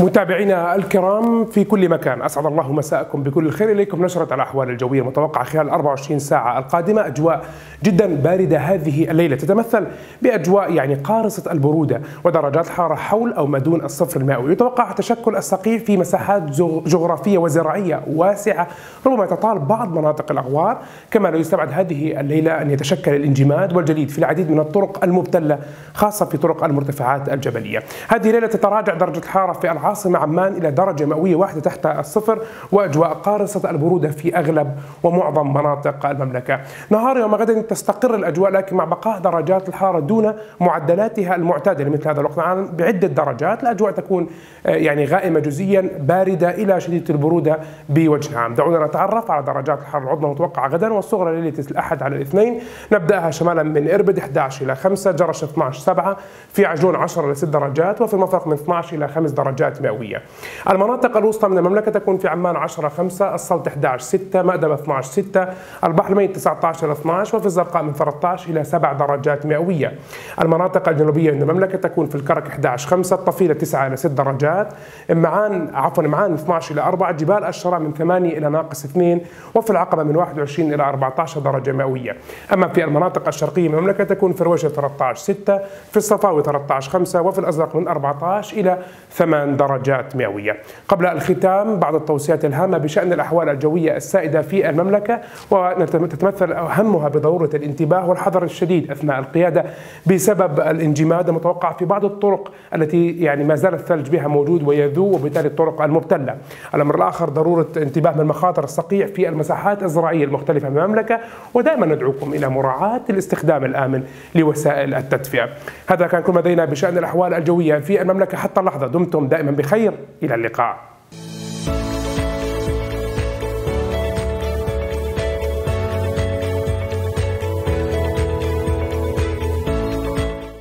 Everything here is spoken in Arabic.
متابعينا الكرام في كل مكان أسعد الله مساءكم بكل الخير إليكم. نشره الأحوال الجوية المتوقعة خلال 24 ساعة القادمة. أجواء جدا باردة هذه الليلة. تتمثل بأجواء يعني قارصة البرودة ودرجات الحراره حول أو ما دون الصفر المئوي. يتوقع تشكل الصقيع في مساحات جغرافية وزراعية واسعة ربما تطال بعض مناطق الأغوار. كما لا يستبعد هذه الليلة أن يتشكل الانجماد والجليد في العديد من الطرق المبتلة خاصة في طرق المرتفعات الجبلية. هذه الليلة تتراجع درجة الحراره في العاصمة العاصمة عمان إلى درجة مئوية واحدة تحت الصفر وأجواء قارصة البرودة في أغلب ومعظم مناطق المملكة. نهار يوم غد تستقر الأجواء لكن مع بقاء درجات الحرارة دون معدلاتها المعتادة لمثل هذا الوقت. بعدة درجات الأجواء تكون آه، يعني غائمة جزئيا باردة إلى شديدة البرودة بوجه عام. دعونا نتعرف على درجات الحرارة العظمى المتوقعة غدا والصغرى ليلة الأحد على الاثنين. نبدأها شمالا من إربد 11 إلى 5 جرش 12 7 في عجلون 10 إلى 6 درجات وفي المفرق من 12 إلى 5 درجات مئوية المناطق الوسطى من المملكة تكون في عمان 10 5 السلط 11 6 مأدبة 12 6 البحر الميت 19 إلى 12 وفي الزرقاء من 13 إلى 7 درجات مئوية. المناطق الجنوبية من المملكة تكون في الكرك 11 5 الطفيلة 9 إلى 6 درجات معان عفوا معان 12 إلى 4 جبال الشراء من 8 إلى ناقص 2 وفي العقبة من 21 إلى 14 درجة مئوية. أما في المناطق الشرقية من المملكة تكون في رويشة 13 6 في الصفاوي 13 5 وفي الأزرق من 14 إلى 8 درجات مئوية. قبل الختام بعض التوصيات الهامة بشأن الأحوال الجوية السائدة في المملكة وتتمثل أهمها بضرورة الانتباه والحذر الشديد أثناء القيادة بسبب الانجماد المتوقع في بعض الطرق التي يعني ما زال الثلج بها موجود ويذوب وبالتالي الطرق المبتلة. الأمر الآخر ضرورة انتباه من مخاطر الصقيع في المساحات الزراعية المختلفة من المملكة ودائما ندعوكم إلى مراعاة الاستخدام الآمن لوسائل التدفئة. هذا كان كل ما لدينا بشأن الأحوال الجوية في المملكة حتى اللحظة. دمتم دائما بخير. إلى اللقاء.